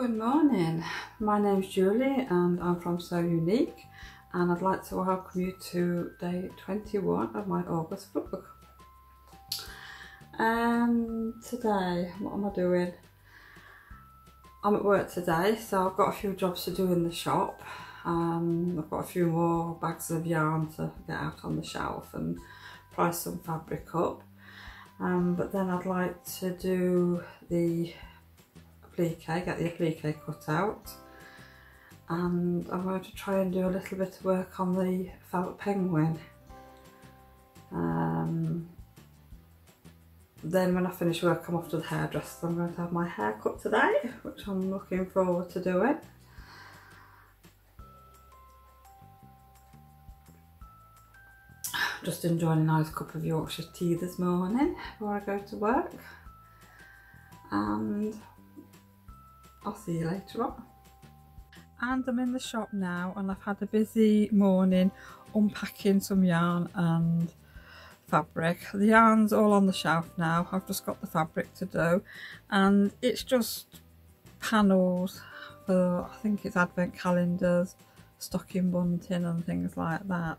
Good morning, my name's Julie and I'm from Sew Unique and I'd like to welcome you to day 21 of my August book. Um, today, what am I doing? I'm at work today so I've got a few jobs to do in the shop. Um, I've got a few more bags of yarn to get out on the shelf and price some fabric up. Um, but then I'd like to do the applique, get the applique cut out and I'm going to try and do a little bit of work on the felt penguin. Um, then when I finish work I'm off to the hairdresser. I'm going to have my hair cut today, which I'm looking forward to doing. Just enjoying a nice cup of Yorkshire tea this morning before I go to work. And I'll see you later on. And I'm in the shop now and I've had a busy morning unpacking some yarn and fabric. The yarn's all on the shelf now. I've just got the fabric to do and it's just panels for I think it's advent calendars, stocking bunting and things like that.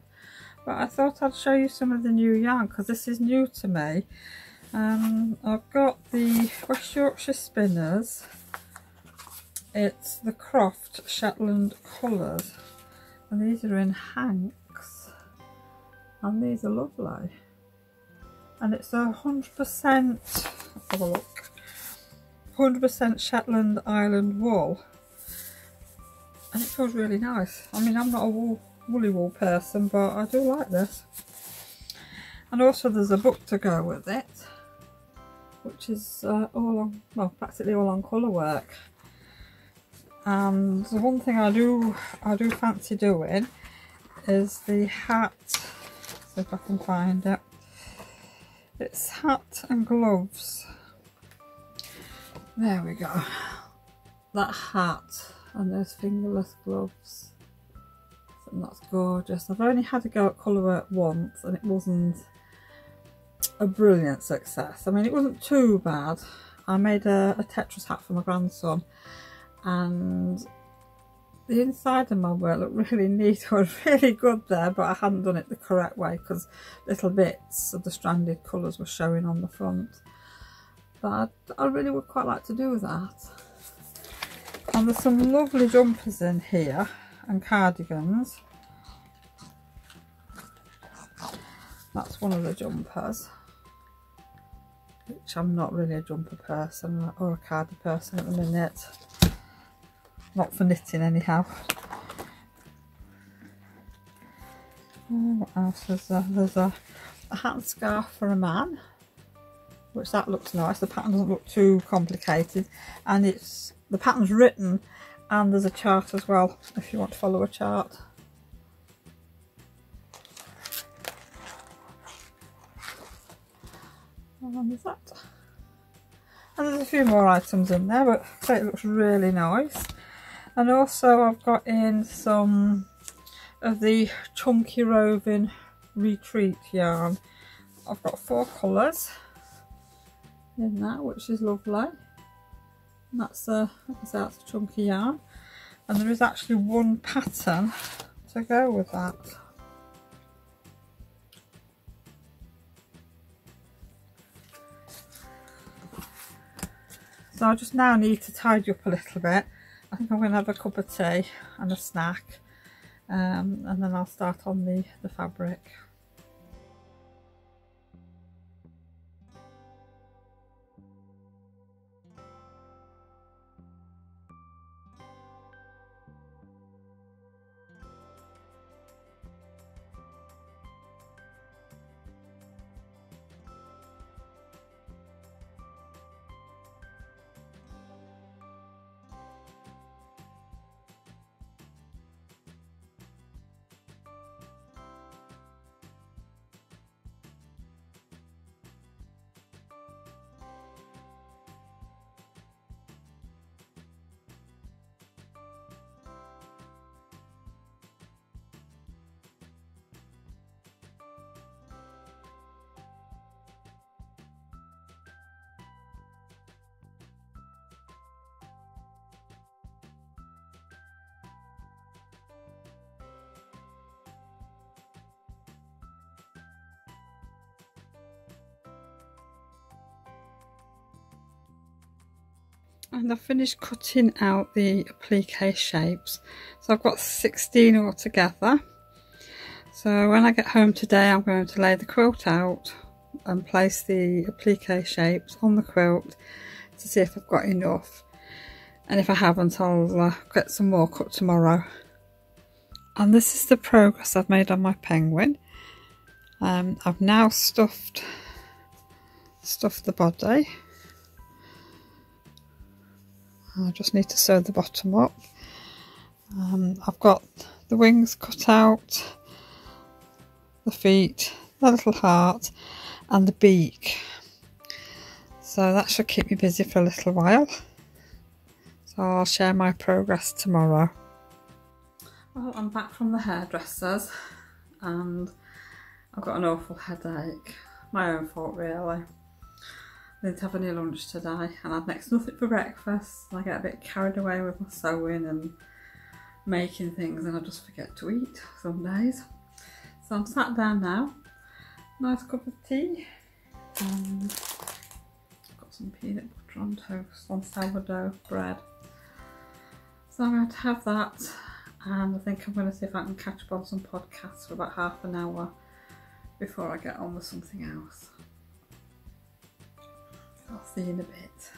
But I thought I'd show you some of the new yarn because this is new to me. Um, I've got the West Yorkshire Spinners it's the Croft Shetland Colours. And these are in Hanks. And these are lovely. And it's a 100% have a look. 100% Shetland Island wool. And it feels really nice. I mean I'm not a wool, woolly wool person but I do like this. And also there's a book to go with it which is uh, all on well practically all on colour work Um, and the one thing I do I do fancy doing is the hat. See if I can find it. It's hat and gloves. There we go. That hat and those fingerless gloves. And that's gorgeous. I've only had to go at colourwork once and it wasn't a brilliant success. I mean it wasn't too bad. I made a, a Tetris hat for my grandson and the inside of my work looked really neat or really good there but I hadn't done it the correct way because little bits of the stranded colours were showing on the front. But I, really would quite like to do that. And there's some lovely jumpers in here and cardigans. That's one of the jumpers which I'm not really a jumper person or a cardi person at the minute not for knitting anyhow. Oh, what else? There's a, a hat scarf for a man, which that looks nice. The pattern doesn't look too complicated, and it's the pattern's written, and there's a chart as well if you want to follow a chart. And that. And there's a few more items in there, but it looks really nice and also I've got in some of the chunky roving retreat yarn. I've got four colours in that which is lovely. And that's a that's a chunky yarn. And there is actually one pattern to go with that. So I just now need to tidy up a little bit I'm going to have a cup of tea and a snack um, and then I'll start on the, the fabric. And I finished cutting out the applique shapes. So I've got 16 altogether. So when I get home today I'm going to lay the quilt out and place the applique shapes on the quilt to see if I've got enough. And if I haven't I'll uh, get some more cut tomorrow. And this is the progress I've made on my penguin. Um, I've now stuffed stuffed the body I just need to sew the bottom up. Um, I've got the wings cut out, the feet, the little heart and the beak. So that should keep me busy for a little while. So I'll share my progress tomorrow. Well, I'm back from the hairdressers and I've got an awful headache. My own fault really. Didn't have any lunch today and I've next nothing for breakfast. I get a bit carried away with my sewing and making things and I just forget to eat some days. So I'm sat down now, nice cup of tea and got some peanut butter on toast on sourdough bread. So I'm going to have that and I think I'm going to see if I can catch up on some podcasts for about half an hour before I get on with something else. I'll see you in a bit.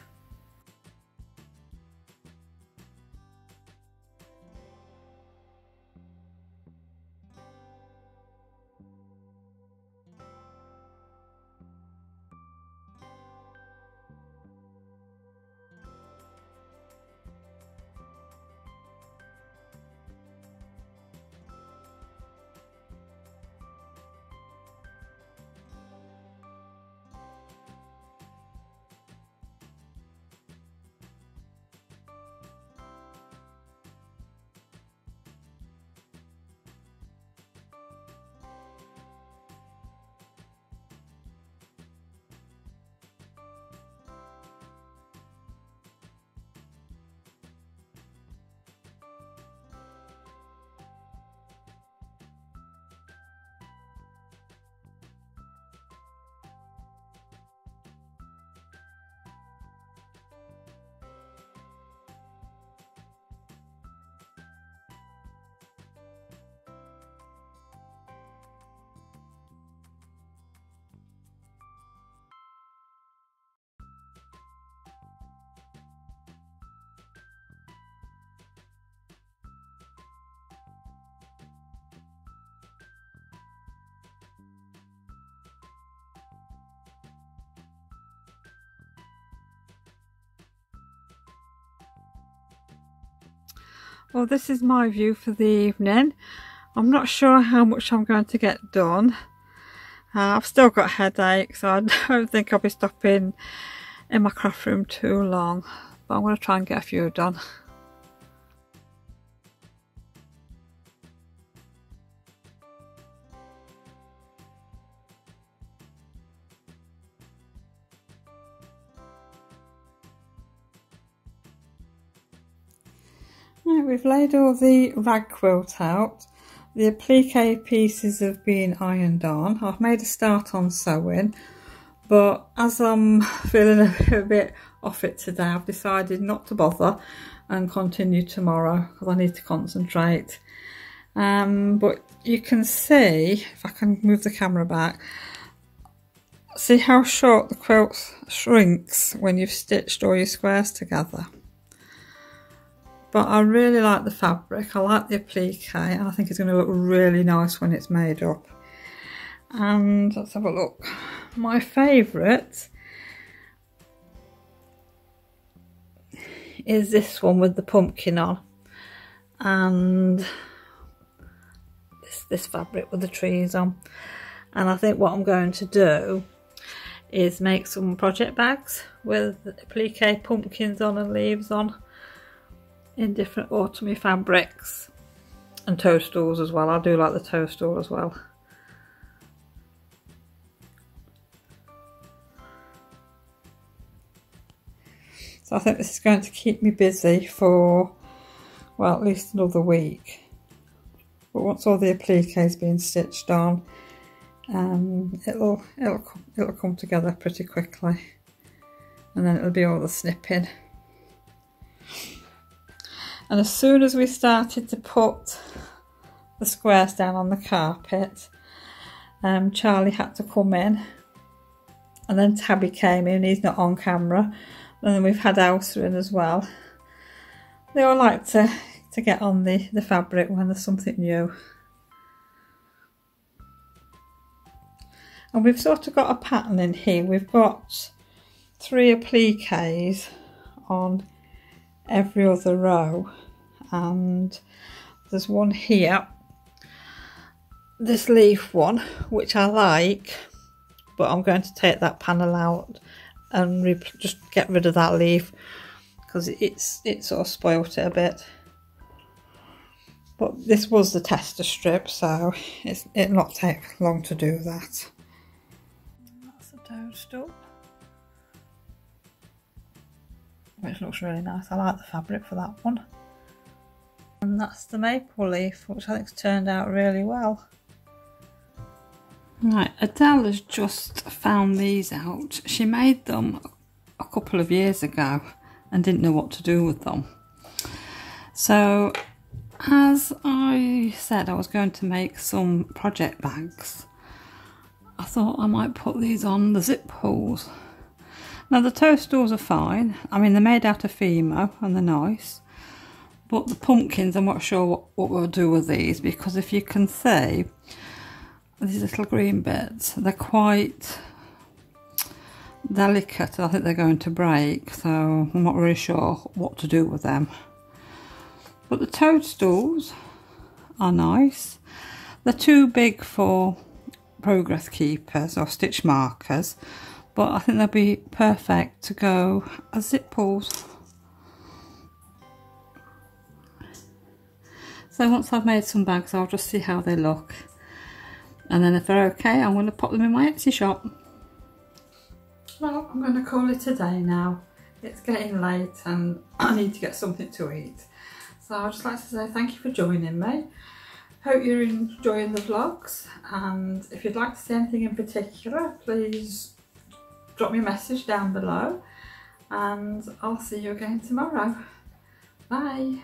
Well, this is my view for the evening. I'm not sure how much I'm going to get done. Uh, I've still got a headache, so I don't think I'll be stopping in my craft room too long. But I'm going to try and get a few done. We've laid all the rag quilt out. The applique pieces have been ironed on. I've made a start on sewing, but as I'm feeling a bit off it today, I've decided not to bother and continue tomorrow because I need to concentrate. Um, but you can see, if I can move the camera back, see how short the quilt shrinks when you've stitched all your squares together but I really like the fabric. I like the applique and I think it's going to look really nice when it's made up. And let's have a look. My favourite is this one with the pumpkin on. And this, this fabric with the trees on. And I think what I'm going to do is make some project bags with applique pumpkins on and leaves on in different autumny fabrics and toadstools as well. I do like the toadstool as well. So I think this is going to keep me busy for, well, at least another week. But once all the applique is being stitched on, um, it'll, it'll, it'll come together pretty quickly. And then it'll be all the snipping. And as soon as we started to put the squares down on the carpet, um, Charlie had to come in. And then Tabby came in, he's not on camera. And then we've had Elsa in as well. They all like to, to get on the, the fabric when there's something new. And we've sort of got a pattern in here. We've got three appliques on every other row and there's one here this leaf one which I like but I'm going to take that panel out and just get rid of that leaf because it's it sort of spoilt it a bit but this was the tester strip so it's, it'll not take long to do that that's the toadstool which looks really nice. I like the fabric for that one. And that's the maple leaf, which I think's turned out really well. Right, Adele has just found these out. She made them a couple of years ago and didn't know what to do with them. So, as I said, I was going to make some project bags. I thought I might put these on the zip pulls now the toadstools are fine. I mean, they're made out of Fimo and they're nice. But the pumpkins, I'm not sure what, what we'll do with these because if you can see, these little green bits, they're quite delicate. I think they're going to break, so I'm not really sure what to do with them. But the toadstools are nice. They're too big for progress keepers or stitch markers but I think they'll be perfect to go as zip pulls. So once I've made some bags I'll just see how they look and then if they're okay I'm going to pop them in my Etsy shop. Well I'm going to call it a day now. It's getting late and I need to get something to eat. So I'd just like to say thank you for joining me. Hope you're enjoying the vlogs and if you'd like to see anything in particular please drop me a message down below and I'll see you again tomorrow. Bye.